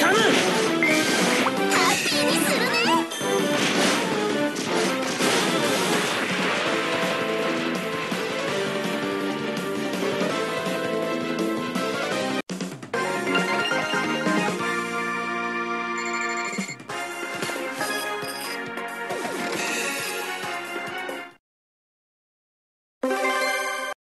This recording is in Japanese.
ハッピーにするね